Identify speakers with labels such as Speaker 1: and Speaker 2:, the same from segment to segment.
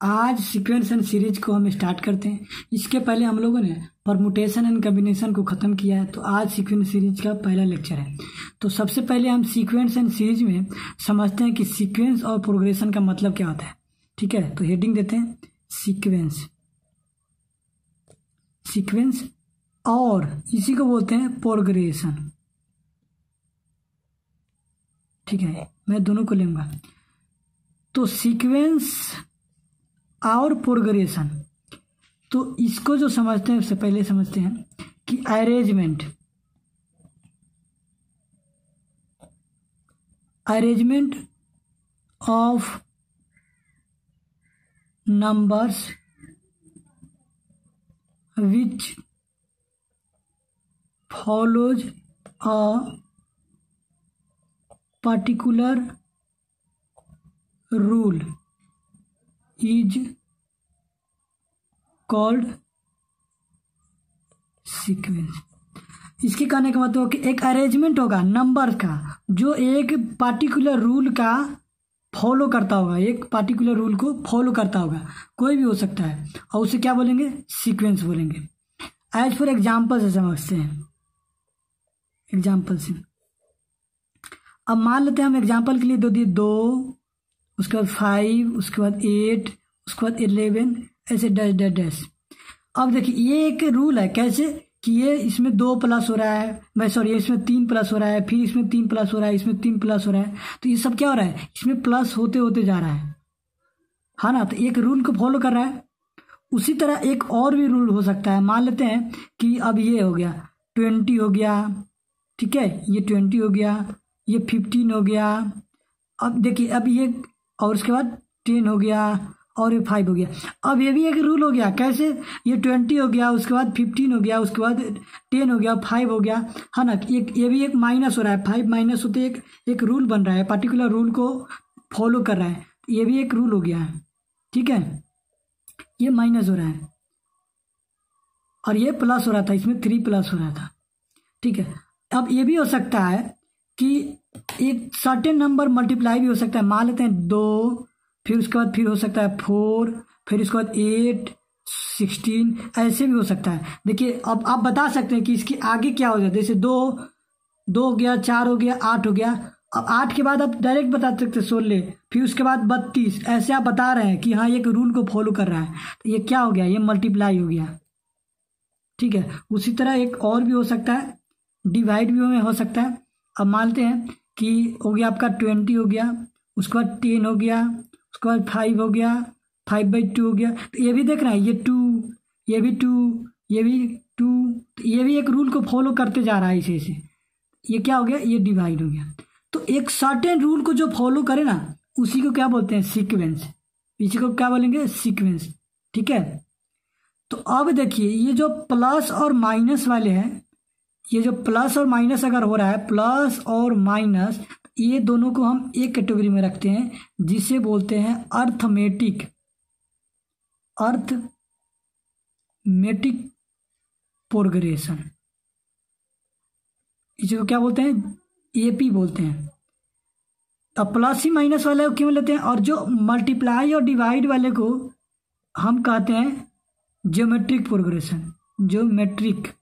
Speaker 1: आज sequence and series को हम स्टार्ट करते हैं। इसके पहले हम लोगों ने परमुटेशन एंड कम्बिनेशन को ख़त्म किया है तो आज सीक्वेंस सीरीज़ का पहला लेक्चर है। तो सबसे पहले हम सीक्वेंस एंड सीरीज़ में समझते हैं कि सीक्वेंस और प्रोग्रेशन का मतलब क्या होता है। ठीक है? तो हेडिंग देते हैं। सीक्वेंस सीक्वेंस और इसी को बोलते हैं प्रोग्रेशन ठीक है? मैं दोनों को लूँगा। तो सीक्वेंस और प्रोग्रेशन तो इसको जो समझते हैं, उससे पहले समझते हैं कि arrangement arrangement of numbers which follows a particular rule is called sequence. इसके कहने का मतलब कि एक अरेंजमेंट होगा नंबर का, जो एक पार्टिकुलर रूल का फॉलो करता होगा, एक पार्टिकुलर रूल को फॉलो करता होगा, कोई भी हो सकता है। और उसे क्या बोलेंगे? सीक्वेंस बोलेंगे। एज फॉर एग्ज़ाम्पल से समझते हैं। एग्ज़ाम्पल से अब मान लेते हैं हम एग्ज़ाम्पल के लिए दो दिए, दो उसके बाद फाइव उसके बाद एट उसके बाद इलेवन ऐसे डैश डैश डैश अब देखिए, ये एक रूल है, कैसे? कि ये इसमें दो प्लस हो रहा है, मैं सॉरी इसमें तीन प्लस हो रहा है, फिर इसमें तीन प्लस हो रहा है, इसमें तीन प्लस हो रहा है। तो ये सब क्या हो रहा है? इसमें प्लस होते होते जा रहा है। हाँ ना? तो एक रूल को फॉलो कर रहा है। उसी तरह एक और भी रूल हो सकता है। मान लेते हैं कि अब ये हो गया ट्वेंटी हो गया, ठीक है? ये ट्वेंटी हो गया, ये फिफ्टीन हो गया। अब देखिए, अब ये और उसके बाद टेन हो गया और ये फाइव हो गया। अब ये भी एक रूल हो गया। कैसे? ये ट्वेंटी हो गया, उसके बाद फिफ्टीन हो गया, उसके बाद टेन हो गया, फाइव हो गया। है ना एक ये भी एक माइनस हो रहा है। फाइव माइनस होते एक एक रूल बन रहा है। पर्टिकुलर रूल को फॉलो कर रहा है। ये भी एक रूल हो गया है। ठीक है? ये माइनस हो रहा है। और ये प्लस हो रहा था। इसमें थ्री प्लस हो रहा था। ठीक है? अब ये भी हो सकता है कि एक सर्टेन नंबर मल्टीप्लाई भी हो सकता है। मान लेते हैं दो, फिर उसके बाद फिर हो सकता है फोर फिर उसके बाद एट सिक्सटीन ऐसे भी हो सकता है। देखिए, अब आप बता सकते हैं कि इसके आगे क्या हो जाए जैसे दो दो हो गया, चार हो गया, आठ हो गया। अब आठ के बाद आप डायरेक्ट बता सकते हैं सोलह, फिर उसके बाद बत्तीस। ऐसे आप बता रहे हैं कि हाँ एक रूल को फॉलो कर रहा है। तो ये क्या हो गया? ये मल्टीप्लाई हो गया। ठीक है? उसी तरह एक और भी हो सकता है। डिवाइड भी हो सकता है। अब मानते हैं कि हो गया आपका ट्वेंटी हो गया, उसके बाद टेन हो गया, उसके बाद फाइव हो गया, फाइव बाई टू हो गया। तो ये भी देख रहे हैं, ये टू, ये भी टू, ये भी टू तो ये भी एक रूल को फॉलो करते जा रहा है इसे इसे। ये क्या हो गया? ये डिवाइड हो गया। तो एक सर्टेन रूल को जो फॉलो करे ना, उसी को क्या बोलते हैं? सीक्वेंस इसी को क्या बोलेंगे? सीक्वेंस ठीक है? तो अब देखिए, ये जो प्लस और माइनस वाले हैं ये जो प्लस और माइनस अगर हो रहा है प्लस और माइनस ये दोनों को हम एक कैटेगरी में रखते हैं, जिसे बोलते हैं अर्थमेटिक अर्थमेटिक प्रोग्रेशन इसको क्या बोलते हैं? एपी बोलते हैं। अब प्लस ही माइनस वाले को क्यों लेते हैं? और जो मल्टीप्लाई और डिवाइड वाले को हम कहते हैं geometric progression geometric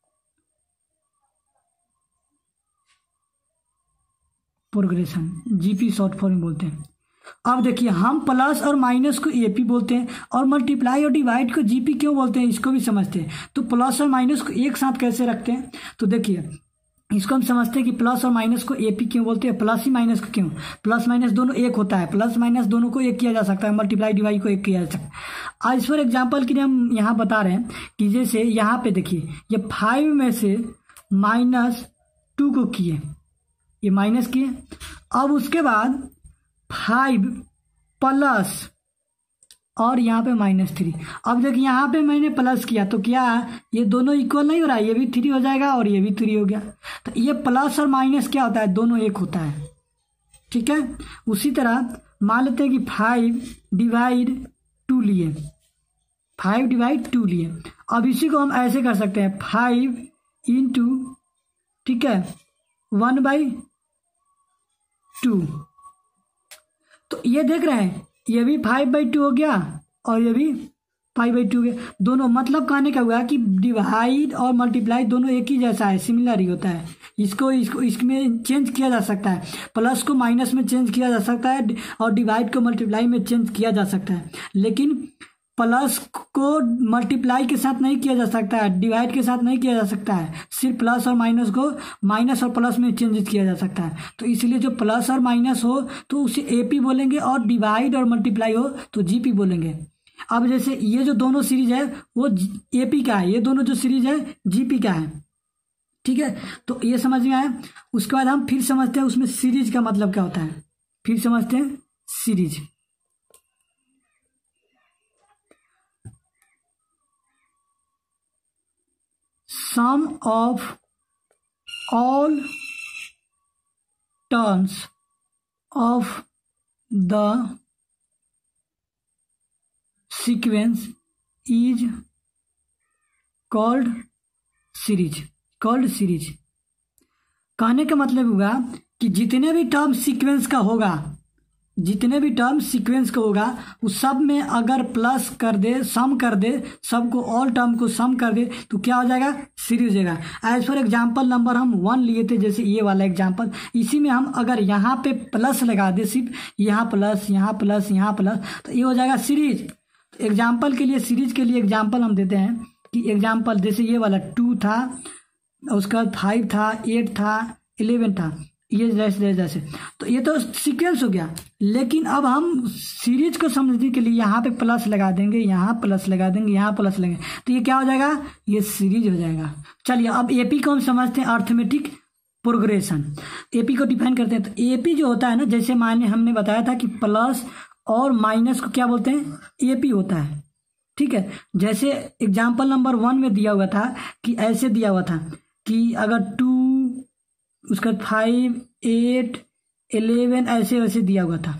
Speaker 1: progression GP short form में बोलते हैं। अब देखिए, हम प्लस और माइनस को एपी बोलते हैं और मल्टीप्लाई और डिवाइड को जीपी क्यों बोलते हैं, इसको भी समझते हैं। तो प्लस और माइनस को एक साथ कैसे रखते हैं? तो देखिए, इसको हम समझते हैं कि प्लस और माइनस को एपी क्यों बोलते हैं प्लस ही माइनस को क्यों? प्लस माइनस दोनों एक होता है प्लस माइनस दोनों को एक किया जा सकता है मल्टीप्लाई डिवाइड को एक किया जा सकता है। आज फॉर एग्ज़ाम्पल के लिए हम यहाँ बता रहे हैं कि जैसे यहाँ पे देखिए, ये फाइव में से माइनस टू को किए। ये माइनस किए। अब उसके बाद फाइव प्लस और यहाँ पे माइनस थ्री अब देखिए यहाँ पे मैंने प्लस किया तो क्या ये दोनों इक्वल नहीं हो रहा? ये भी थ्री हो जाएगा और ये भी थ्री हो गया। तो ये प्लस और माइनस क्या होता है? दोनों एक होता है। ठीक है? उसी तरह मान लेते हैं कि फाइव डिवाइड टू लिए। फाइव डिवाइड टू लिए। अब इसी को हम ऐसे कर सकते हैं। फाइव इंटू ठीक है? वन बाई टू तो ये देख रहे हैं, ये भी फाइव बाई टू हो गया और ये भी फाइव बाई टू हो गया। दोनों मतलब कहने का हुआ कि डिवाइड और मल्टीप्लाई दोनों एक ही जैसा है सिमिलर ही होता है। इसको इसको, इसमें चेंज किया जा सकता है। प्लस को माइनस में चेंज किया जा सकता है और डिवाइड को मल्टीप्लाई में चेंज किया जा सकता है। लेकिन प्लस को मल्टीप्लाई के साथ नहीं किया जा सकता है, डिवाइड के साथ नहीं किया जा सकता है। सिर्फ़ प्लस और माइनस को, माइनस और प्लस में चेंजेस किया जा सकता है। तो इसलिए जो प्लस और माइनस हो तो उसे ए पी बोलेंगे और डिवाइड और मल्टीप्लाई हो तो जी पी बोलेंगे। अब जैसे ये जो दोनों सीरीज़ है, वो ए पी का है। ये दोनों जो सीरीज़ है जीपी का है। ठीक है? तो ये समझ में आया? उसके बाद हम फिर समझते हैं उसमें सीरीज़ का मतलब क्या होता है। फिर समझते हैं series. Sum of all terms of the sequence is called series called series कहने का मतलब हुआ कि जितने भी टर्म सीक्वेंस का होगा जितने भी टर्म सीक्वेंस का होगा उस सब में अगर प्लस कर दे सम कर दे, सबको ऑल टर्म को सम कर दे तो क्या हो जाएगा? सीरीज़ हो जाएगा। एज फॉर एग्ज़ाम्पल नंबर हम वन लिए थे, जैसे ये वाला एग्ज़ाम्पल इसी में हम अगर यहाँ पे प्लस लगा दे, सिर्फ़ यहाँ प्लस यहाँ प्लस यहाँ प्लस तो ये हो जाएगा सीरीज़ एग्ज़ाम्पल के लिए सीरीज़ के लिए एग्ज़ाम्पल हम देते हैं कि एग्ज़ाम्पल जैसे ये वाला टू था, उसका फाइव था एट था इलेवन था। ये जैसे जैसे जैसे। तो ये तो सीक्वेंस हो गया। लेकिन अब हम सीरीज़ को समझने के लिए यहाँ पे प्लस लगा देंगे, यहाँ प्लस लगा देंगे, यहाँ प्लस लगेंगे तो ये क्या हो जाएगा? ये सीरीज़ हो जाएगा। चलिए, अब एपी को हम समझते हैं अर्थमेटिक प्रोग्रेशन एपी को डिफाइन करते हैं। तो एपी जो होता है ना, जैसे मान हमने बताया था कि प्लस और माइनस को क्या बोलते हैं? एपी होता है। ठीक है? जैसे एग्ज़ाम्पल नंबर वन में दिया हुआ था कि ऐसे दिया हुआ था कि अगर टू उसका फाइव एट एलेवन ऐसे वैसे दिया हुआ था।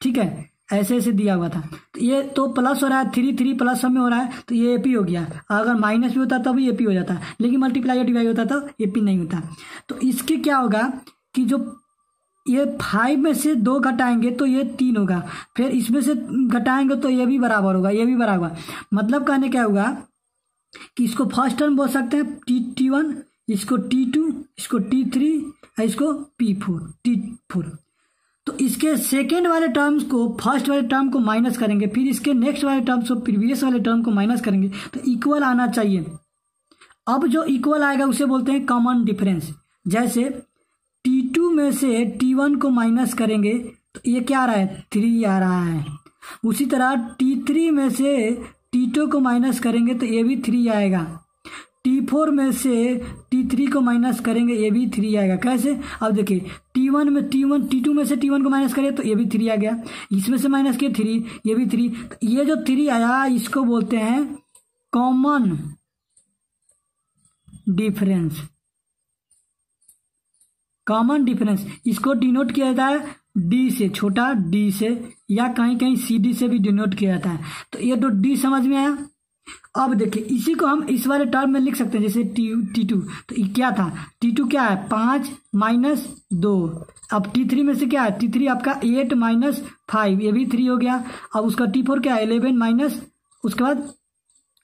Speaker 1: ठीक है? ऐसे ऐसे दिया हुआ था। तो ये तो प्लस हो रहा है थ्री थ्री प्लस सब में हो रहा है तो ये एपी हो गया। अगर माइनस भी होता तब भी एपी हो जाता। लेकिन मल्टीप्लाई डिवाइड होता तो एपी नहीं होता। तो इसके क्या होगा कि जो ये फाइव में से दो घटाएँगे तो ये तीन होगा। फिर इसमें से घटाएँगे तो ये भी बराबर होगा, ये भी बराबर। मतलब कहने क्या होगा कि इसको फ़र्स्ट टर्म बोल सकते हैं टी टी वन इसको टी टू इसको टी थ्री और इसको पी फोर टी फोर तो इसके सेकेंड वाले टर्म्स को फ़र्स्ट वाले टर्म को माइनस करेंगे, फिर इसके नेक्स्ट वाले टर्म्स को प्रीवियस वाले टर्म को माइनस करेंगे तो इक्वल आना चाहिए। अब जो इक्वल आएगा, उसे बोलते हैं कॉमन डिफरेंस जैसे टी टू में से टी वन को माइनस करेंगे तो ये क्या आ रहा है? थ्री आ रहा है। उसी तरह टी थ्री में से टी टू को माइनस करेंगे तो ये भी थ्री आएगा। टी फोर में से टी थ्री को माइनस करेंगे, ये भी थ्री आएगा। कैसे? अब देखिए टी वन में टी वन टी टू में से टी वन को माइनस करें तो ये भी थ्री आ गया। इसमें से माइनस किया थ्री ये भी थ्री ये जो थ्री आया, इसको बोलते हैं कॉमन डिफरेंस कॉमन डिफरेंस इसको डिनोट किया जाता है डी से, छोटा डी से, या कहीं कहीं सी डी से भी डिनोट किया जाता है। तो ये तो डी समझ में आया? अब देखिए, इसी को हम इस वाले टर्म में लिख सकते हैं, जैसे टी टी टू तो क्या था? टी टू क्या है? पाँच माइनस दो। अब टी थ्री में से क्या है? टी थ्री आपका एट माइनस फाइव ये भी थ्री हो गया। अब उसका टी फोर क्या है? इलेवन माइनस उसके बाद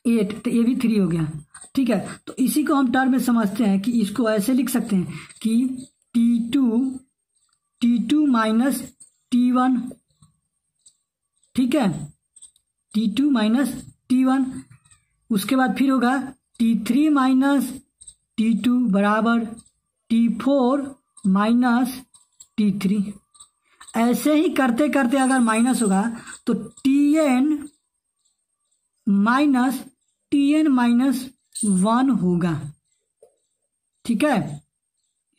Speaker 1: एट तो ये भी थ्री हो गया। ठीक है? तो इसी को हम टर्म में समझते हैं कि इसको ऐसे लिख सकते हैं कि T two T two minus T one ठीक है? T two minus T one उसके बाद फिर होगा T three minus T two बराबर T four minus T three ऐसे ही करते करते अगर माइनस होगा तो T N minus T N minus one होगा। ठीक है?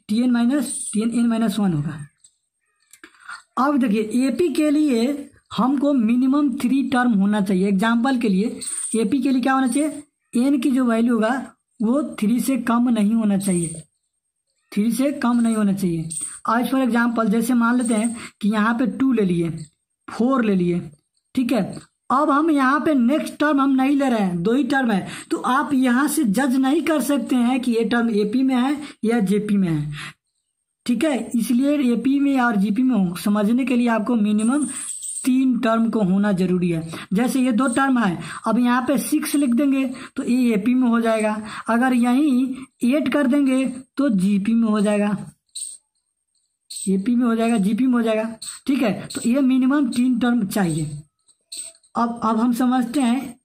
Speaker 1: T N minus T N N minus one होगा। अब देखिए एपी के लिए हमको मिनिमम थ्री टर्म होना चाहिए। एग्ज़ाम्पल के लिए एपी के लिए क्या होना चाहिए? एन की जो वैल्यू होगा, वो थ्री से कम नहीं होना चाहिए। थ्री से कम नहीं होना चाहिए। आज फॉर एग्ज़ाम्पल जैसे मान लेते हैं कि यहाँ पे टू ले लिए फोर ले लिए, ठीक है? अब हम यहाँ पे नेक्स्ट टर्म हम नहीं ले रहे हैं, दो ही टर्म है। तो आप यहाँ से जज नहीं कर सकते हैं कि ये टर्म एपी में है या जेपी में है। ठीक है? इसलिए एपी में और जीपी में हो। समझने के लिए आपको मिनिमम तीन टर्म को होना ज़रूरी है। जैसे ये दो टर्म है, अब यहाँ पे सिक्स लिख देंगे तो ये एपी में हो जाएगा। अगर यहीं एट कर देंगे तो जीपी में हो जाएगा। एपी में हो जाएगा जीपी में हो जाएगा। ठीक है तो ये मिनिमम तीन टर्म चाहिए। अब अब हम समझते हैं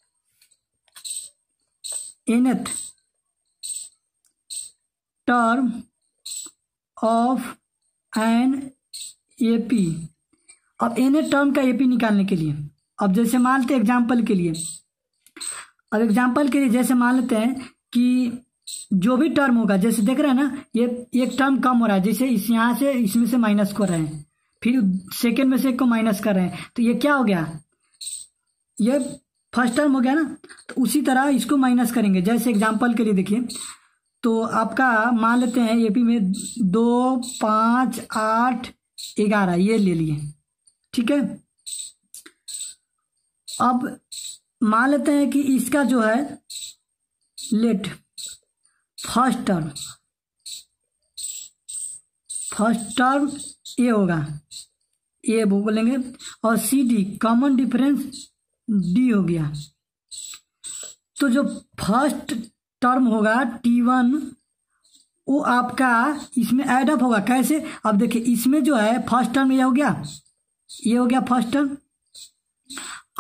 Speaker 1: nth term of an AP अब एन टर्म का एपी निकालने के लिए। अब जैसे मान लेते हैं एग्ज़ाम्पल के लिए। अब एग्ज़ाम्पल के लिए जैसे मान लेते हैं कि जो भी टर्म होगा, जैसे देख रहे हैं ना, ये, एक टर्म कम हो रहा है। जैसे इस यहाँ से इसमें से माइनस कर रहे हैं। फिर सेकेंड में से एक को माइनस कर रहे हैं। तो ये क्या हो गया? ये फ़र्स्ट टर्म हो गया ना? तो उसी तरह इसको माइनस करेंगे। जैसे एग्ज़ाम्पल के लिए देखिए। तो आपका मान लेते हैं एपी में दो, पाँच, आठ, ग्यारह, ये ले लिए। ठीक है? अब मान लेते हैं कि इसका जो है let first term first term A होगा। ए बोलेंगे और C D common difference D हो गया। तो जो फ़र्स्ट टर्म होगा टी वन वो आपका इसमें एड अप होगा। कैसे? अब देखिए, इसमें जो है फ़र्स्ट टर्म ये हो गया। ये हो गया फ़र्स्ट। टर्म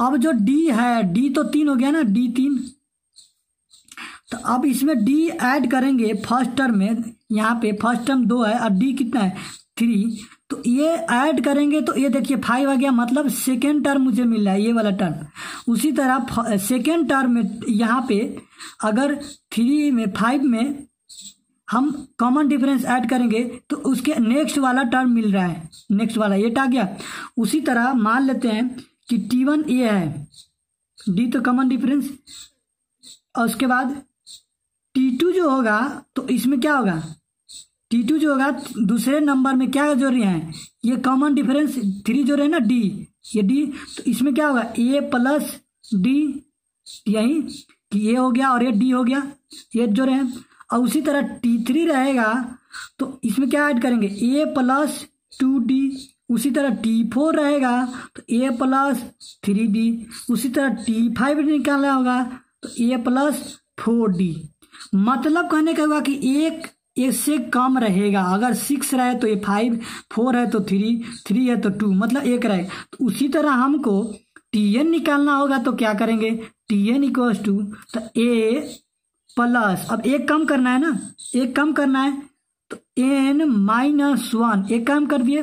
Speaker 1: अब जो डी है डी तो तीन हो गया ना डी तीन। तो अब इसमें डी ऐड करेंगे फ़र्स्ट टर्म में, यहाँ पे फ़र्स्ट टर्म दो है, और डी कितना है? थ्री तो ये ऐड करेंगे तो ये देखिए फाइव आ गया मतलब सेकेंड टर्म मुझे मिल रहा है, ये वाला टर्म उसी तरह सेकेंड टर्म में यहाँ पे अगर थ्री में फाइव में हम कॉमन डिफरेंस ऐड करेंगे तो उसके नेक्स्ट वाला टर्म मिल रहा है। नेक्स्ट वाला, ये आ गया। उसी तरह मान लेते हैं कि टी वन ए है। डी तो कॉमन डिफरेंस और उसके बाद टी टू जो होगा तो इसमें क्या होगा? टी टू जो होगा, दूसरे नंबर में क्या जोड़ रहे हैं? ये कॉमन डिफरेंस थ्री जो रहे ना? डी ये डी तो इसमें क्या होगा? ए प्लस डी यही कि ये हो गया और ये डी हो गया। ये जो रहे और उसी तरह टी थ्री रहेगा तो इसमें क्या ऐड करेंगे? ए प्लस टू डी उसी तरह टी फोर रहेगा तो ए प्लस थ्री डी उसी तरह टी फाइव निकालना होगा तो ए प्लस फोर डी मतलब कहने का हुआ कि एक इससे कम रहेगा। अगर सिक्स रहे तो ये फाइव फोर है तो थ्री थ्री है तो टू मतलब एक रहे। तो उसी तरह हमको टी एन निकालना होगा तो क्या करेंगे? टी एन इक्वल्स टू तो ए प्लस, अब एक कम करना है ना? एक कम करना है तो एन माइनस वन, एक कम कर दिए।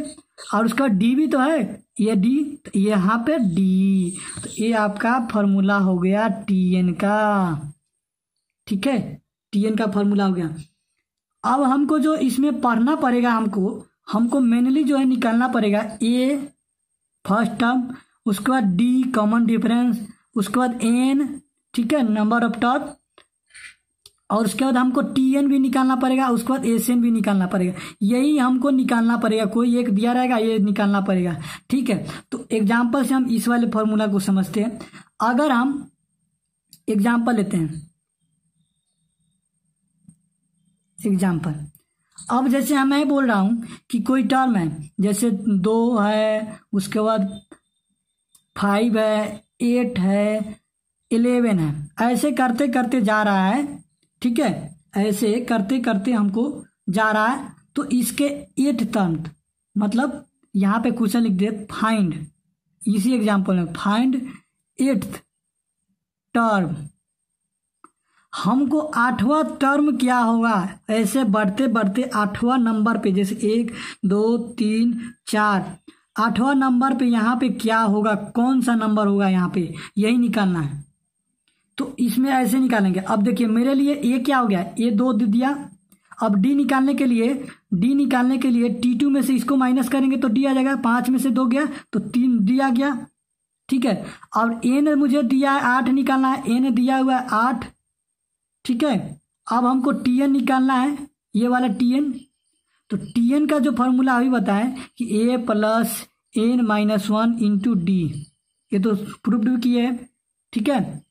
Speaker 1: और उसका डी भी तो है, ये डी तो यहाँ पे डी तो ये आपका फॉर्मूला हो गया टी एन का। ठीक है? टी एन का फॉर्मूला हो गया। अब हमको जो इसमें पढ़ना पड़ेगा हमको हमको मेनली जो है निकालना पड़ेगा ए फ़र्स्ट टर्म उसके बाद डी कॉमन डिफरेंस उसके बाद एन ठीक है? नंबर ऑफ़ टर्म और उसके बाद हमको टी एन भी निकालना पड़ेगा, उसके बाद एस एन भी निकालना पड़ेगा। यही हमको निकालना पड़ेगा, कोई एक दिया रहेगा, ये निकालना पड़ेगा। ठीक है? तो एग्ज़ाम्पल से हम इस वाले फॉर्मूला को समझते हैं। अगर हम एग्ज़ाम्पल लेते हैं। एग्ज़ाम्पल अब जैसे हम मैं बोल रहा हूँ कि कोई टर्म है, जैसे दो है, उसके बाद फाइव है एट है इलेवन है। ऐसे करते करते जा रहा है ठीक है? ऐसे करते करते हमको जा रहा है तो इसके एट टर्म मतलब यहाँ पे क्वेश्चन लिख दे फाइंड इसी एग्ज़ाम्पल में फाइंड एट्थ टर्म हमको आठवां टर्म क्या होगा? ऐसे बढ़ते बढ़ते आठवां नंबर पे, जैसे एक, दो, तीन, चार. आठवां नंबर पे यहाँ पे क्या होगा? कौन सा नंबर होगा यहाँ पे? यही निकालना है। तो इसमें ऐसे निकालेंगे। अब देखिए, मेरे लिए ए क्या हो गया? ए दो दे दिया। अब डी निकालने के लिए डी निकालने के लिए टी टू में से इसको माइनस करेंगे तो डी आ जाएगा। पाँच में से दो गया तो तीन डी आ गया। ठीक है? और ए ने मुझे दिया है आठ निकालना है। ए ने दिया हुआ है आठ। ठीक है? अब हमको टी एन निकालना है, ये वाला टी एन तो टी एन का जो फॉर्मूला अभी बताएँ कि A plus N minus one into D ये तो प्रूफ किए है। ठीक है?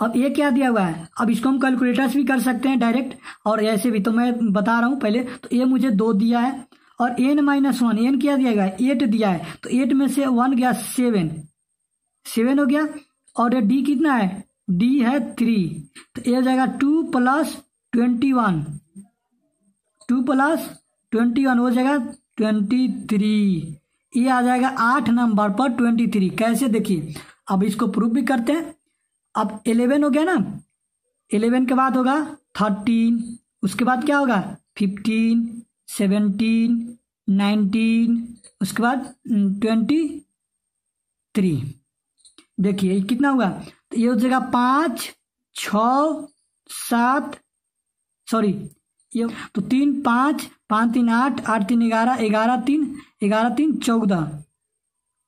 Speaker 1: अब ये क्या दिया हुआ है? अब इसको हम कैलकुलेटर भी कर सकते हैं डायरेक्ट और ऐसे भी तो मैं बता रहा हूँ पहले तो ये मुझे दो दिया है, और एन माइनस वन एन क्या दिया गया एट दिया है तो एट में से वन गया सेवन सेवन हो गया, और डी कितना है? डी है थ्री तो ये जाएगा two plus twenty one two plus twenty one हो जाएगा ट्वेंटी थ्री ये आ जाएगा आठ नंबर पर ट्वेंटी थ्री कैसे देखिए? अब इसको प्रूफ भी करते हैं। अब इलेवन हो गया ना? इलेवन के बाद होगा थर्टीन। उसके बाद क्या होगा? Fifteen seventeen nineteen. उसके बाद ट्वेंटी थ्री। देखिए कितना हुआ तो ये हो जाएगा पाँच, छ, सात, सॉरी, ये तो तीन, पाँच पाँच, तीन, आठ आठ, तीन, ग्यारह ग्यारह, तीन ग्यारह, तीन, चौदह।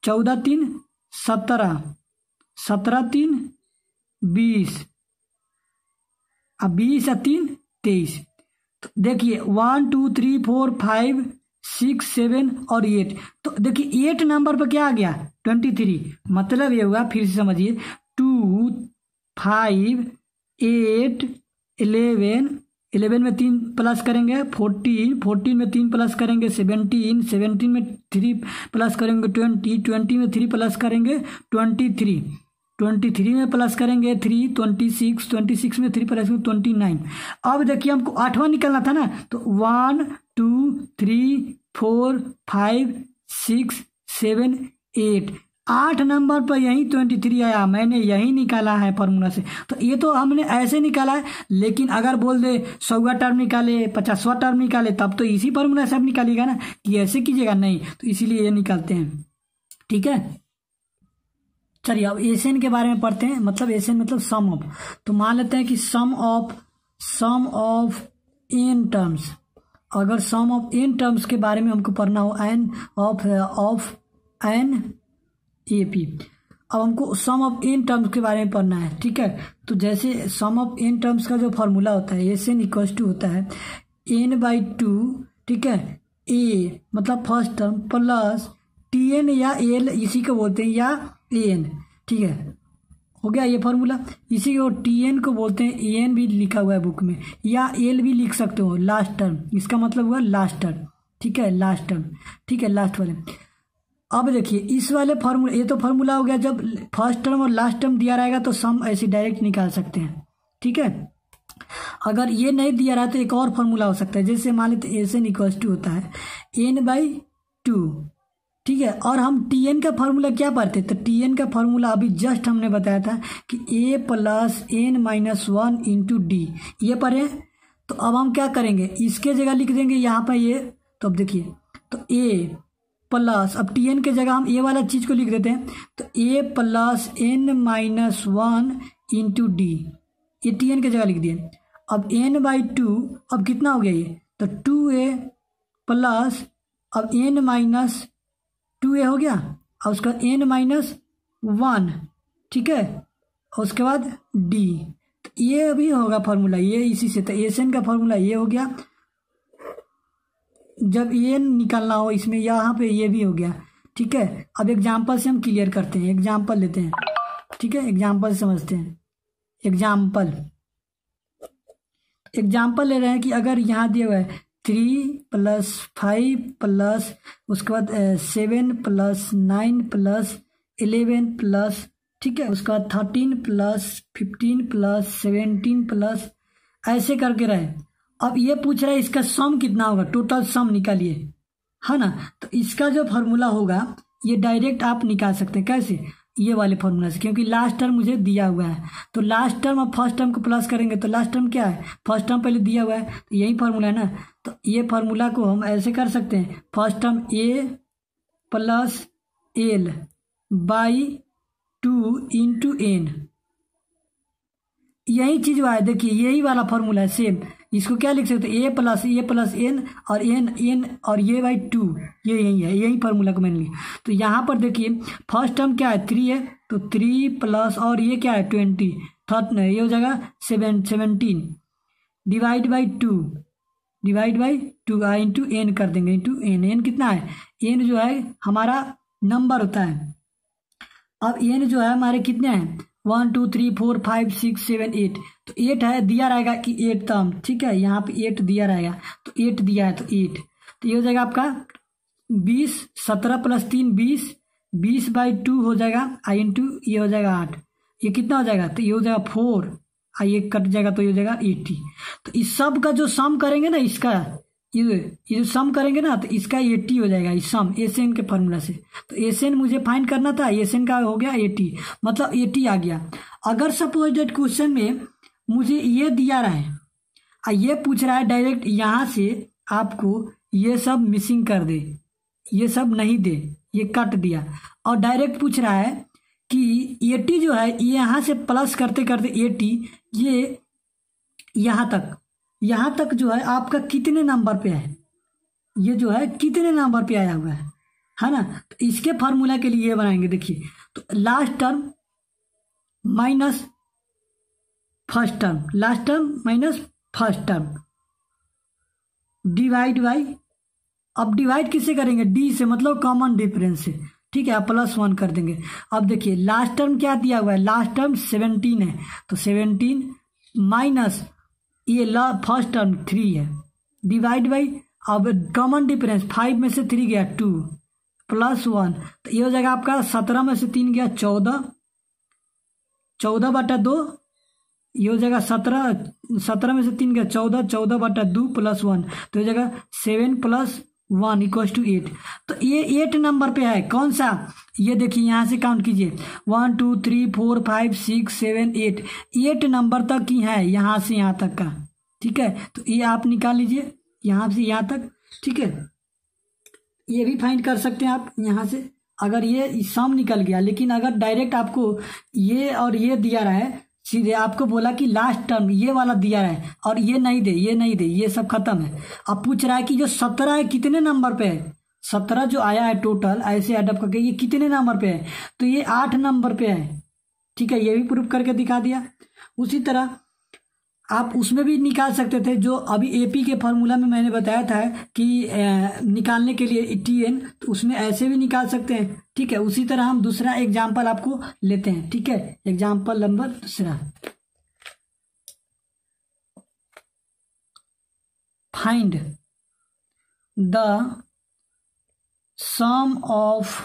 Speaker 1: चौदह, तीन, सत्रह। सत्रह, तीन बीस। अब बीस या तीन? तेईस। तो देखिए, one, two, three, four, five, six, seven और एट। तो देखिए, एट नंबर पर क्या आ गया? Twenty three. मतलब ये हुआ फिर से समझिए। Two, five, eight, eleven. Eleven में तीन प्लस करेंगे, फोर्टीन। फोर्टीन में तीन प्लस करेंगे सेवेंटीन सेवेंटीन में थ्री प्लस करेंगे, ट्वेंटी। ट्वेंटी में थ्री प्लस करेंगे, ट्वेंटी थ्री। ट्वेंटी थ्री में प्लस करेंगे three twenty six twenty six में थ्री प्लस ट्वेंटी नाइन अब देखिए हमको आठवां निकलना था ना तो one two three four five six seven eight आठ नंबर पर यही ट्वेंटी थ्री आया, मैंने यही निकाला है फॉर्मूला से। तो ये तो हमने ऐसे निकाला है, लेकिन अगर बोल दे सौवा टर्म निकाले पचासवा टर्म निकाले, तब तो इसी फॉर्मूला से आप निकालिएगा ना, कि ऐसे कीजिएगा, नहीं तो इसीलिए ये निकालते हैं। ठीक है? चलिए, अब एशियन के बारे में पढ़ते हैं। मतलब एशियन मतलब सम ऑफ़ तो मान लेते हैं कि sum of sum of N terms अगर सम ऑफ़ एन टर्म्स के बारे में हमको पढ़ना हो N of of N A P अब हमको सम ऑफ़ एन टर्म्स के बारे में पढ़ना है, ठीक है? तो जैसे सम ऑफ़ एन टर्म्स का जो फॉर्मूला होता है एस एन टू होता है एन बाई टू ठीक है? ए मतलब first term plus T N या एल इसी को बोलते हैं, या ए एन ठीक है। हो गया ये फॉर्मूला इसी को टी एन को बोलते हैं। ए एन भी लिखा हुआ है बुक में। या एल भी लिख सकते हो। लास्ट टर्म इसका मतलब हुआ लास्ट टर्म ठीक है? लास्ट टर्म ठीक है? लास्ट वाले। अब देखिए, इस वाले फॉर्मूला ये तो फॉर्मूला हो गया। जब फ़र्स्ट टर्म और लास्ट टर्म दिया रहेगा तो सम ऐसे डायरेक्ट निकाल सकते हैं। ठीक है? अगर ये नहीं दिया रहा तो एक और फॉर्मूला हो सकता है। जैसे मान लेते एस एन इक्वल टू होता है। एन बाई टू ठीक है, और हम टी एन का फॉर्मूला क्या पढ़ते? तो टी एन का फार्मूला अभी जस्ट हमने बताया था कि A plus N minus one into D ये पढ़े? तो अब हम क्या करेंगे? इसके जगह लिख देंगे यहाँ पर ये। तो अब देखिए तो ए प्लस अब टी एन के जगह हम ए वाला चीज़ को लिख देते हैं। तो A plus N minus one into D ये टी एन के जगह लिख दिए। अब एन बाई टू अब कितना हो गया ये? तो टू ए प्लस अब एन माइनस टू ए हो गया और उसका एन माइनस वन ठीक है? और उसके बाद डी तो ये भी होगा फॉर्मूला ये इसी से तो एस एन का फॉर्मूला ये हो गया। जब ये निकालना हो इसमें, यहाँ पे ये भी हो गया, ठीक है? अब एग्ज़ाम्पल से हम क्लियर करते हैं एग्ज़ाम्पल लेते हैं, ठीक है? एग्ज़ाम्पल समझते हैं एग्ज़ाम्पल एग्ज़ाम्पल ले रहे हैं कि अगर यहाँ दिया हुआ है थ्री प्लस फाइव प्लस उसके बाद seven plus nine plus eleven plus ठीक है? उसके बाद thirteen plus fifteen plus seventeen plus ऐसे करके रहे। अब ये पूछ रहा है, इसका सम कितना होगा? टोटल सम निकालिए। है ना? तो इसका जो फॉर्मूला होगा, ये डायरेक्ट आप निकाल सकते हैं। कैसे? ये वाले फॉर्मूला से क्योंकि लास्ट टर्म मुझे दिया हुआ है। तो लास्ट टर्म अब फ़र्स्ट टर्म को प्लस करेंगे तो लास्ट टर्म क्या है? फ़र्स्ट टर्म पहले दिया हुआ है तो यही फार्मूला है ना? तो ये फार्मूला को हम ऐसे कर सकते हैं। First term A plus L by two into N यही चीज़ हुआ है, देखिए, यही वाला फॉर्मूला है सेम इसको क्या लिख सकते A plus A plus N और एन एन और ये बाई टू ये यही है, यही फार्मूला को मैंने लिया। तो यहाँ पर देखिए फ़र्स्ट टर्म क्या है? थ्री है। तो थ्री प्लस और ये क्या है? ट्वेंटी थर्ड ये हो जाएगा seven seventeen divide by two divide by two I into N कर देंगे। इंटू एन एन कितना है? एन जो है, हमारा नंबर होता है। अब एन जो है, हमारे कितने हैं? One two three four five six seven eight तो एट है, दिया रहेगा कि एट तम ठीक है? यहाँ पे एट दिया रहेगा। तो एट दिया है तो एट तो ये हो जाएगा आपका बीस, सत्रह प्लस तीन, बीस. बीस बाई टू हो जाएगा आई इन टू ये हो जाएगा आठ. ये कितना हो जाएगा? तो ये हो जाएगा फोर और ये कट जाएगा तो ये हो जाएगा एट्टी तो इस सब का जो सम करेंगे ना, इसका ये ये सम करेंगे ना तो इसका एट्टी हो जाएगा, इस सम एस एन के फॉर्मूला से। तो एस एन मुझे फाइंड करना था एस एन का हो गया एटी मतलब एटी आ गया। अगर सपोज़ डेट क्वेश्चन में मुझे ये दिया रहा है और ये पूछ रहा है डायरेक्ट यहाँ से आपको ये सब मिसिंग कर दे। ये सब नहीं दे, ये कट दिया। और डायरेक्ट पूछ रहा है कि एटी जो है, ये यहाँ से प्लस करते करते एटी ये यहाँ तक। यहाँ तक जो है, आपका कितने नंबर पे है? ये जो है, कितने नंबर पे आया हुआ है? है ना? तो इसके फार्मूला के लिए बनाएँगे, देखिए। तो last term minus first term last term minus first term divide by अब डिवाइड किससे करेंगे? डी से मतलब कॉमन डिफरेंस से। ठीक है प्लस वन कर देंगे। अब देखिए लास्ट टर्म क्या दिया हुआ है? लास्ट टर्म सेवनटीन है। तो सेवनटीन माइनस ये ला फ़र्स्ट टर्म थ्री है। डिवाइड बाई अब कॉमन डिफरेंस फाइव में से थ्री गया टू प्लस वन तो ये हो जाएगा आपका सत्रह में से तीन गया चौदह। चौदह बटा दो, ये हो जाएगा सत्रह सत्रह में से तीन गया चौदह चौदह बटा दो प्लस वन तो हो जगह seven plus one equals to eight. तो ये एट नंबर पे है। कौन सा? ये देखिए, यहाँ से काउंट कीजिए। One, two, three, four, five, six, seven, eight. Eight number तक ही है, यहाँ से यहाँ तक का। ठीक है? तो ये आप निकाल लीजिए, यहाँ से यहाँ तक। ठीक है? ये भी फाइंड कर सकते हैं आप, यहाँ से। अगर ये सम निकल गया, लेकिन अगर डायरेक्ट आपको ये और ये दिया रहा है सीधे आपको बोला कि लास्ट टर्म ये वाला दिया है और ये नहीं दे, ये नहीं दे, ये सब खत्म है। अब पूछ रहा है कि जो सत्रह है, कितने नंबर पे है? सत्रह जो आया है टोटल ऐसे एडअप करके ये कितने नंबर पे है? तो ये आठ नंबर पे है। ठीक है, ये भी प्रूफ करके दिखा दिया। उसी तरह आप उसमें भी निकाल सकते थे, जो अभी एपी के फार्मूला में मैंने बताया था कि निकालने के लिए टी एन तो उसमें ऐसे भी निकाल सकते हैं। ठीक है, उसी तरह हम दूसरा एग्ज़ाम्पल आपको लेते हैं। ठीक है एग्ज़ाम्पल नंबर दूसरा। Find the sum of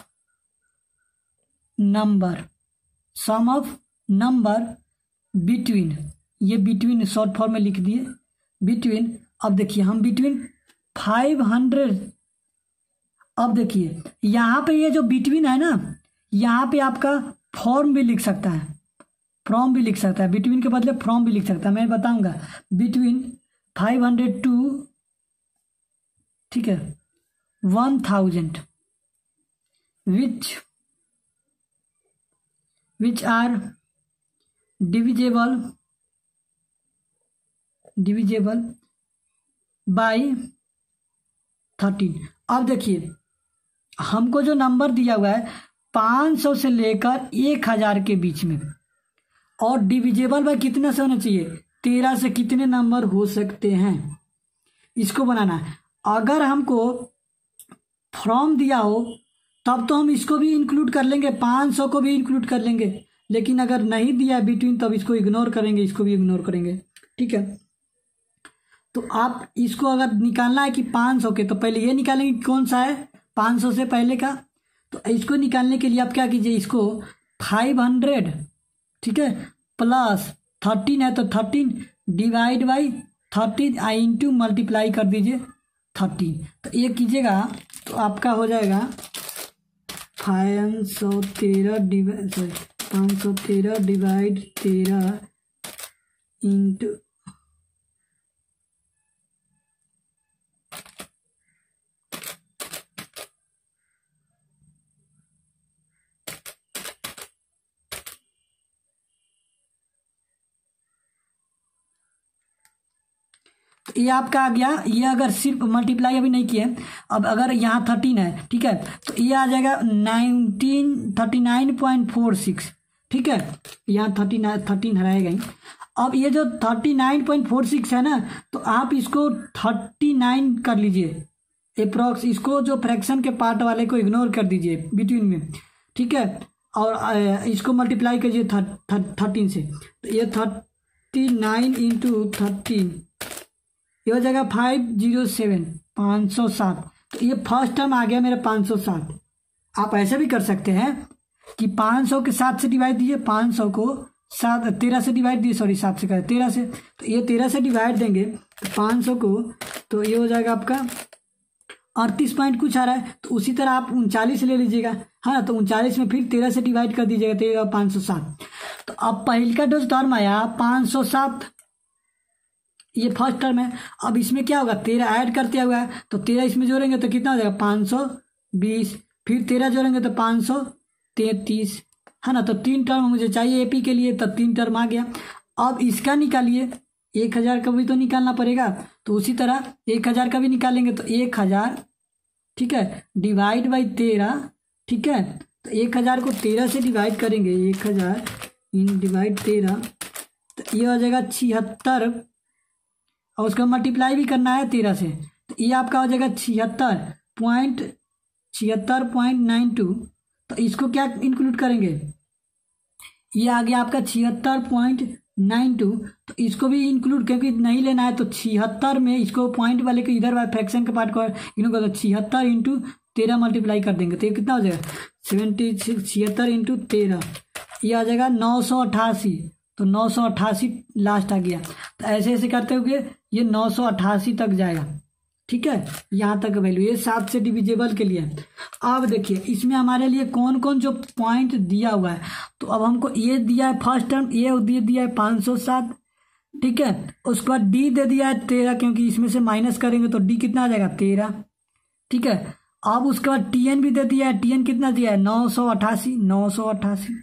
Speaker 1: number sum of number between ये बिटवीन शॉर्ट फॉर्म में लिख दिए। बिटवीन अब देखिए हम बिटवीन फाइव हंड्रेड अब देखिए, यहाँ पे ये जो बिटवीन है ना, यहाँ पे आपका फॉर्म भी लिख सकता है। फ्रॉम भी लिख सकता है। बिटवीन के बदले फ्रॉम भी लिख सकता है। मैं बताऊँगा। बिटवीन फाइव हंड्रेड टू ठीक है one thousand which which are divisible divisible by thirteen अब देखिए, हमको जो नंबर दिया हुआ है, पाँच सौ से लेकर एक हज़ार के बीच में। और डिविजेबल बाय कितने से होना चाहिए? तेरह से कितने नंबर हो सकते हैं? इसको बनाना है। अगर हमको फ्रॉम दिया हो, तब तो हम इसको भी इंक्लूड कर लेंगे, पाँच सौ को भी इंक्लूड कर लेंगे। लेकिन अगर नहीं दिया बिटवीन तब इसको इग्नोर करेंगे, इसको भी इग्नोर करेंगे। ठीक है? तो आप इसको अगर निकालना है कि पाँच सौ के तो पहले ये निकालेंगे कौन सा है? पाँच सौ से पहले का। तो इसको निकालने के लिए आप क्या कीजिए, इसको फाइव हंड्रेड ठीक है? प्लस थर्टीन है तो thirteen divide by thirteen I into multiply कर दीजिए थर्टीन तो ये कीजिएगा तो आपका हो जाएगा पाँच सौ तेरह डिवाइड सॉरी पाँच सौ तेरह डिवाइड तेरह इंटू ये आपका आ गया, ये अगर सिर्फ़ मल्टीप्लाई अभी नहीं किए, अब अगर यहाँ थर्टीन है, ठीक है तो ये आ जाएगा nineteen thirty nine point four six ठीक है, यहाँ थर्टी नाइन थर्टीन हराएगा ही अब ये जो thirty nine point four six है ना तो आप इसको थर्टी नाइन कर लीजिए अप्रॉक्स इसको जो फ्रैक्शन के पार्ट वाले को इग्नोर कर दीजिए बिटवीन में, ठीक है, और इसको मल्टीप्लाई कीजिए थर्टीन से तो ये थर्टी नाइन इंटू थर्टीन ये हो जाएगा फाइव ज़ीरो सेवन पाँच सौ सात। तो ये फ़र्स्ट टर्म आ गया मेरा पाँच सौ सात। आप ऐसे भी कर सकते हैं कि पाँच सौ के सात से डिवाइड दीजिए, पाँच सौ को सात, तेरह से डिवाइड दिए सॉरी सात से करें, तेरह से। तो ये तेरह से डिवाइड देंगे तो पाँच सौ को तो ये हो जाएगा आपका अड़तीस पॉइंट कुछ आ रहा है। तो उसी तरह आप उनचालीस ले लीजिएगा। हाँ तो उनचालीस में फिर तेरह से डिवाइड कर दीजिएगा तेरह पाँच सौ सात। तो अब पहल का जो टर्म आया, पाँच सौ सात ये फ़र्स्ट टर्म है। अब इसमें क्या होगा? तेरह ऐड करते हुआ है तो तेरह इसमें जोड़ेंगे तो कितना हो जाएगा? पाँच सौ बीस। फिर तेरह जोड़ेंगे तो पाँच सौ तैतीस। है ना? तो तीन टर्म मुझे चाहिए एपी के लिए तो तीन टर्म आ गया। अब इसका निकालिए। एक हज़ार का भी तो निकालना पड़ेगा। तो उसी तरह एक हज़ार का भी निकालेंगे तो एक हज़ार, ठीक है? डिवाइड बाई तेरह, ठीक है? तो एक हज़ार को तेरह से डिवाइड करेंगे। एक हज़ार इन डिवाइड तेरह तो ये हो जाएगा छिहत्तर। और उसका मल्टीप्लाई भी करना है तेरह से। तो ये आपका हो जाएगा छिहत्तर पॉइंट छिहत्तर पॉइंट नाइन टू तो इसको क्या इंक्लूड करेंगे? ये आ गया आपका छिहत्तर पॉइंट नाइन टू तो इसको भी इंक्लूड क्योंकि नहीं लेना है तो छिहत्तर में इसको पॉइंट वाले के इधर वाले फ्रैक्शन के पार्ट को इनको तो छिहत्तर इंटू तेरह मल्टीप्लाई कर देंगे। तो ये कितना हो जाएगा? सेवेंटी छिहत्तर इंटू तेरह। ये आ जाएगा नौ सौ अट्ठासी तो नौ सौ अट्ठासी लास्ट आ गया। तो ऐसे ऐसे करते हुए ये नौ सौ अट्ठासी तक जाएगा। ठीक है? यहाँ तक वैल्यू ये सात से डिविजेबल के लिए। अब देखिए, इसमें हमारे लिए कौन कौन जो पॉइंट दिया हुआ है? तो अब हमको ये दिया है फ़र्स्ट टर्म ये दे दिया है पाँच सौ सात। ठीक है? उसके बाद डी दे दिया है तेरह, क्योंकि इसमें से माइनस करेंगे तो डी कितना आ जाएगा? तेरह। ठीक है? अब उसके बाद टी एन भी दे दिया है। टी एन कितना दिया है? नौ सौ अट्ठासी नौ सौ अट्ठासी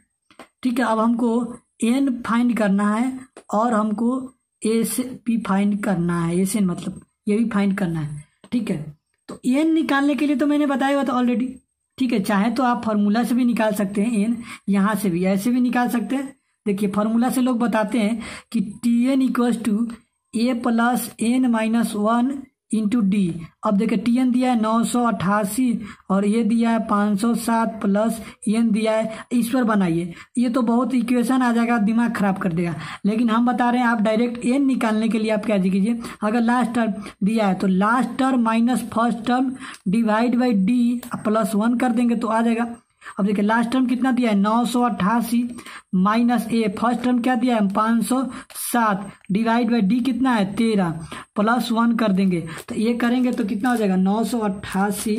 Speaker 1: ठीक है? अब हमको एन फाइंड करना है और हमको एस पी फाइंड करना है ए से मतलब ये भी फाइंड करना है, ठीक है? तो एन निकालने के लिए तो मैंने बताया हुआ था ऑलरेडी ठीक है? चाहे तो आप फॉर्मूला से भी निकाल सकते हैं एन यहाँ से भी, ऐसे भी निकाल सकते हैं। देखिए फार्मूला से लोग बताते हैं कि T N equals to A plus N minus one into D अब देखिए टी एन दिया है नौ सौ अट्ठासी और ये दिया है पाँच सौ सात प्लस एन दिया है। इस पर बनाइए। ये तो बहुत इक्वेशन आ जाएगा, दिमाग खराब कर देगा। लेकिन हम बता रहे हैं, आप डायरेक्ट एन निकालने के लिए आप क्या कीजिए। अगर लास्ट टर्म दिया है तो last term minus first term divide by D plus one कर देंगे तो आ जाएगा। अब देखिए लास्ट टर्म कितना दिया है? नौ सौ अट्ठासी। माइनस ए फ़र्स्ट टर्म क्या दिया है? पाँच सौ सात। डिवाइड बाई डी कितना है? तेरह। प्लस वन कर देंगे। तो ये करेंगे तो कितना हो जाएगा? नौ सौ अट्ठासी।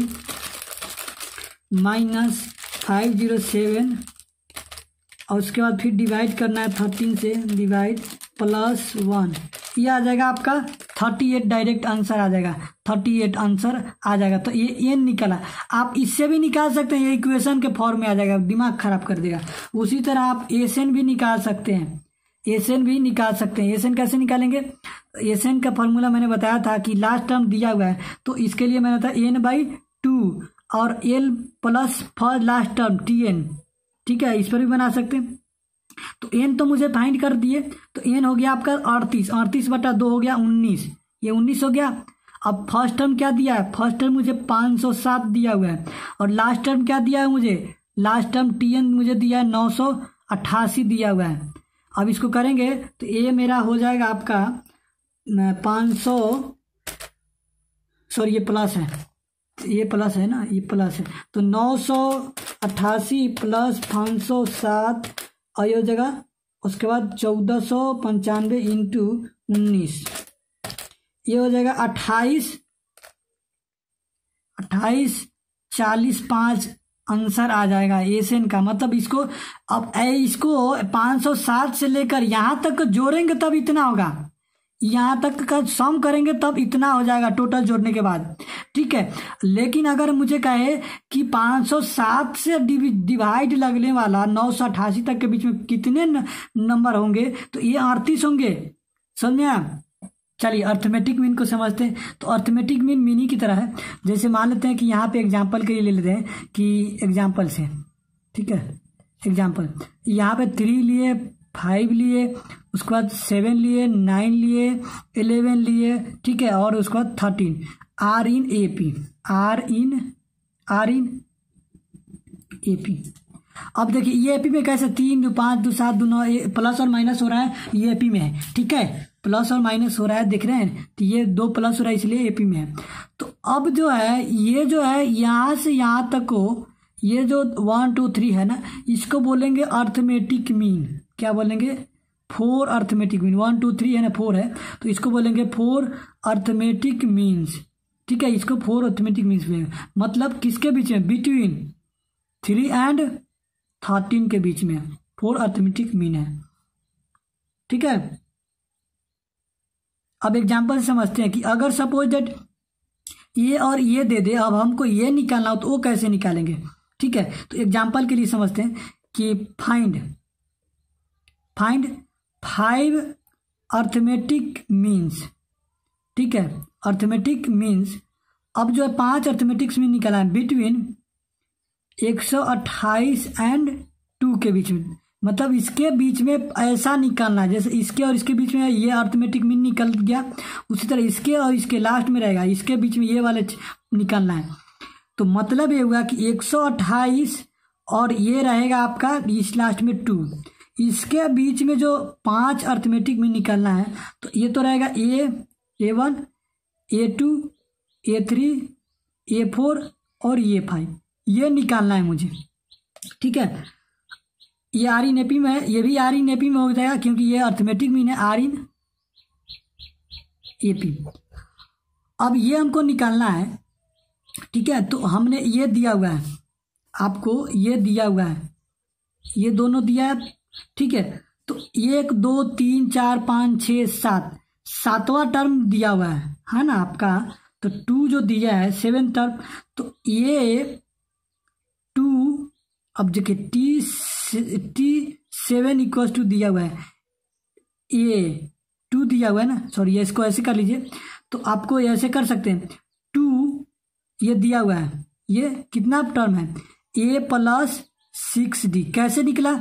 Speaker 1: माइनस फाइव ज़ीरो सेवन और उसके बाद फिर डिवाइड करना है थर्टीन से। डिवाइड प्लस वन ये आ जाएगा आपका थर्टी एट डायरेक्ट आंसर आ जाएगा। थर्टी एट आंसर आ जाएगा। तो ये एन निकला। आप इससे भी निकाल सकते हैं, ये इक्वेशन के फॉर्म में आ जाएगा, दिमाग खराब कर देगा। उसी तरह आप एन भी निकाल सकते हैं। एन भी निकाल सकते हैं। एन कैसे निकालेंगे? एन का फॉर्मूला मैंने बताया था कि लास्ट टर्म दिया हुआ है। तो इसके लिए मैंने था एन बाई टू और L plus first last term T N ठीक है? इस पर भी बना सकते हैं। तो एन तो मुझे फाइंड कर दिए। तो एन हो गया आपका अड़तीस। अड़तीस बटा दो हो गया उन्नीस। ये उन्नीस हो गया। अब फ़र्स्ट टर्म क्या दिया है? फ़र्स्ट टर्म मुझे पाँच सौ सात दिया हुआ है। और लास्ट टर्म क्या दिया है मुझे? लास्ट टर्म टी एन मुझे दिया है नौ सौ अट्ठासी दिया हुआ है। अब इसको करेंगे तो ए मेरा हो जाएगा आपका पाँच सौ सॉरी ये प्लस है। ये प्लस है ना? ये प्लस है। तो नौ सौ अट्ठासी प्लस पाँच सौ सात, और उसके बाद चौदह सौ पंचानवे इंटू उन्नीस। ये हो जाएगा अट्ठाईस अट्ठाईस, चालीस, पाँच, आंसर आ जाएगा एशियन का। मतलब इसको, अब इसको पाँच सौ सात से लेकर यहाँ तक जोड़ेंगे तब इतना होगा। यहाँ तक का सम करेंगे तब इतना हो जाएगा टोटल जोड़ने के बाद। ठीक है? लेकिन अगर मुझे कहे कि 507 से डिवाइड लगने वाला नौ सौ अठासी तक के बीच में कितने नंबर होंगे तो ये अड़तीस होंगे। समझे चलिए अर्थमेटिक मीन को समझते हैं। तो अर्थमेटिक मीन मीनी की तरह है। जैसे मान लेते हैं कि यहाँ पे एग्ज़ाम्पल के लिए ले लेते हैं कि एग्ज़ाम्पल से ठीक है? एग्ज़ाम्पल यहाँ पे थ्री लिए फाइव लिए, उसके बाद सेवन लिए नाइन लिए इलेवन लिए, ठीक है? और उसके बाद thirteen are in A P are in are in A P अब देखिए, ये एपी में कैसे तीन दो पाँच दो सात दो नौ प्लस और माइनस हो रहा है, ये एपी में है। ठीक है? प्लस और माइनस हो रहा है, देख रहे हैं? तो ये दो प्लस हो रहा है, इसलिए एपी में है। तो अब जो है, ये जो है, यहाँ से यहाँ तक को, ये जो वन टू थ्री है ना, इसको बोलेंगे अर्थमेटिक मीन क्या बोलेंगे? Four arithmetic mean one two three है ना फोर है। तो इसको बोलेंगे फोर अर्थमेटिक मीन्स ठीक है, इसको फोर अर्थमेटिक मीन्स बोलेंगे। मतलब किसके बीच में? बिटवीन थ्री एंड थर्टीन के बीच में। फोर अर्थमेटिक मीन है। ठीक है? अब एग्ज़ाम्पल समझते हैं कि अगर सपोज़ दैट ये और ये दे दे, अब हमको ये निकालना हो तो वो कैसे निकालेंगे? ठीक है? तो एग्ज़ाम्पल के लिए समझते हैं कि find find five arithmetic means ठीक है? अर्थमेटिक मीन्स अब जो है पाँच अर्थमेटिक्स में निकाला है बिटवीन एक सौ अट्ठाईस एंड टू के बीच में। मतलब इसके बीच में ऐसा निकालना है। जैसे इसके और इसके बीच में ये अर्थमेटिक मीन निकल गया, उसी तरह इसके और इसके लास्ट में रहेगा। इसके बीच में ये वाले निकालना है। तो मतलब ये हुआ कि 128 और ये रहेगा आपका इस लास्ट में टू इसके बीच में जो पाँच अर्थमेटिक में निकालना है तो ये तो रहेगा A A one A two A three A four और ए फाइव ये निकालना है मुझे। ठीक है? ये आर इन एपी में, ये भी आर इन एपी में हो जाएगा क्योंकि ये अर्थमेटिक मीन है आर इन एपी अब ये हमको निकालना है, ठीक है? तो हमने ये दिया हुआ है, आपको ये दिया हुआ है। ये दोनों दिया है, ठीक है? तो एक, दो, तीन, चार, पाँच छ सात। सातवां टर्म दिया हुआ है है ना आपका? तो टू जो दिया है, सेवन टर्म तो ये टू, अब देखिए T T seven equal to दिया हुआ है। ए टू दिया हुआ है ना? सॉरी ये इसको ऐसे कर लीजिए। तो आपको ऐसे कर सकते हैं। टू ये दिया हुआ है। ये कितना टर्म है? ए प्लस सिक्स डी कैसे निकला?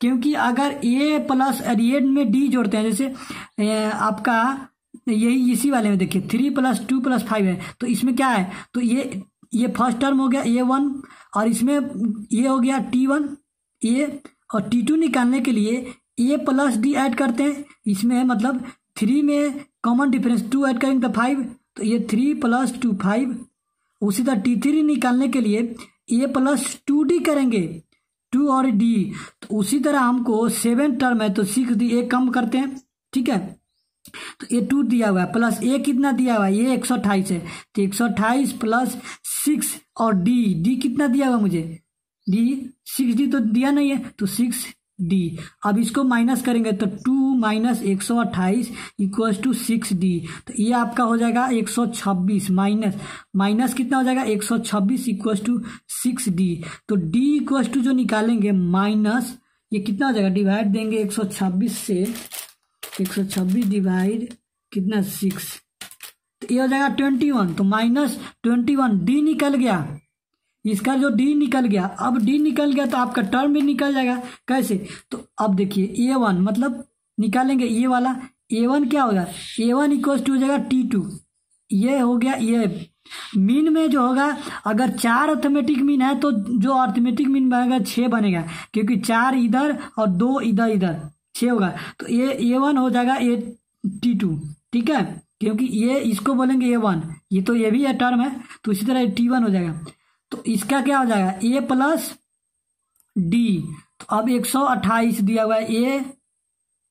Speaker 1: क्योंकि अगर ए प्लस एड में डी जोड़ते हैं, जैसे आपका यही इसी वाले में देखिए three plus two plus five है। तो इसमें क्या है? तो ये ये फ़र्स्ट टर्म हो गया ए वन और इसमें ये हो गया टी वन ए और टी टू निकालने के लिए ए प्लस डी ऐड करते हैं। इसमें है मतलब थ्री में कॉमन डिफरेंस टू ऐड करेंगे तो फाइव तो ये थ्री प्लस टू फाइव उसी तरह टी थ्री निकालने के लिए ए प्लस टू डी करेंगे टू और डी तो उसी तरह हमको सेवन टर्म है तो सिक्स डी ए कम करते हैं, ठीक है? तो ए टू दिया हुआ है प्लस ए कितना दिया हुआ है? ये एक सौ अट्ठाईस है। तो एक सौ अट्ठाईस प्लस सिक्स और डी डी कितना दिया हुआ मुझे? डी सिक्स डी तो दिया नहीं है तो सिक्स डी अब इसको माइनस करेंगे तो टू माइनस एक सौ अट्ठाईस इक्वल टू सिक्स डी तो ये आपका हो जाएगा एक सौ छब्बीस माइनस माइनस कितना हो जाएगा? एक सौ छब्बीस इक्वल टू सिक्स डी तो डी इक्वल टू जो निकालेंगे माइनस ये कितना हो जाएगा? डिवाइड देंगे एक सौ छब्बीस से, एक सौ छब्बीस डिवाइड कितना? सिक्स तो ये हो जाएगा ट्वेंटी वन तो माइनस ट्वेंटी वन डी निकल गया। इसका जो डी निकल गया, अब डी निकल गया तो आपका टर्म भी निकल जाएगा। कैसे? तो अब देखिए ए वन मतलब निकालेंगे ये वाला। ए वन क्या होगा? ए वन इक्वल टू हो जाएगा टी टू ये हो गया ये मीन में जो होगा, अगर चार अर्थमेटिक मीन है तो जो अर्थमेटिक मीन बनेगा छः बनेगा। क्योंकि चार इधर और दो इधर इधर छः होगा। तो ये ए वन हो जाएगा ए टी टू ठीक है? क्योंकि ये इसको बोलेंगे ए वन ये तो ये भी है टर्म है। तो इसी तरह टी वन हो जाएगा। तो इसका क्या हो जाएगा? ए प्लस डी तो अब एक सौ अट्ठाईस दिया हुआ है ए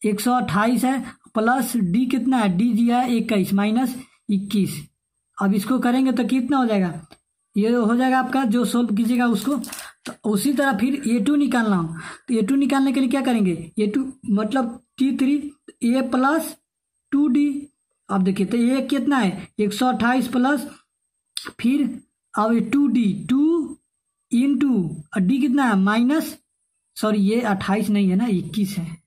Speaker 1: एक सौ अट्ठाईस है प्लस डी कितना है? डी दिया है इक्कीस माइनस इक्कीस। अब इसको करेंगे तो कितना हो जाएगा? ये हो जाएगा आपका, जो सोल्व कीजिएगा उसको। तो उसी तरह फिर ए टू निकालना हो। तो ए टू निकालने के लिए क्या करेंगे? ए टू मतलब T three A plus two D अब देखिए तो ये कितना है? एक सौ अट्ठाईस प्लस फिर अब ये two D two in two D कितना है? माइनस सॉरी ये अट्ठाईस नहीं है ना, इक्कीस है।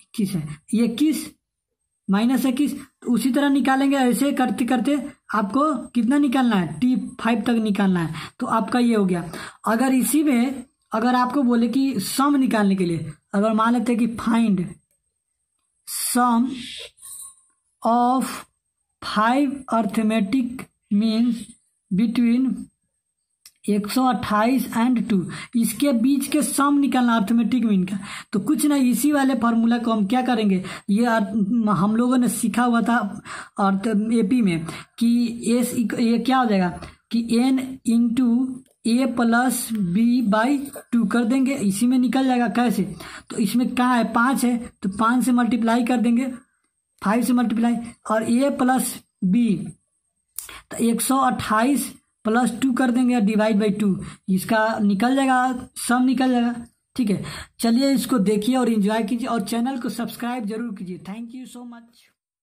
Speaker 1: इक्कीस है। ये इक्कीस माइनस इक्कीस तो उसी तरह निकालेंगे, ऐसे करते करते आपको कितना निकालना है? टी फाइव तक निकालना है। तो आपका ये हो गया। अगर इसी में, अगर आपको बोले कि सम निकालने के लिए, अगर मान लेते हैं कि find sum of five arithmetic means between एक सौ अट्ठाईस एंड टू इसके बीच के सम निकालना अर्थमेटिक मीन का। तो कुछ ना इसी वाले फार्मूला को हम क्या करेंगे? ये हम लोगों ने सीखा हुआ था अर्थ एपी में कि एस ये क्या हो जाएगा? कि N into A plus B by two कर देंगे। इसी में निकल जाएगा कैसे? तो इसमें कहाँ है? पाँच है। तो पाँच से मल्टीप्लाई कर देंगे। फाइव से मल्टीप्लाई और ए प्लस बी एक सौ अट्ठाईस प्लस टू कर देंगे डिवाइड बाई टू। इसका निकल जाएगा सम निकल जाएगा। ठीक है, चलिए इसको देखिए और एंजॉय कीजिए और चैनल को सब्सक्राइब ज़रूर कीजिए। Thank you so much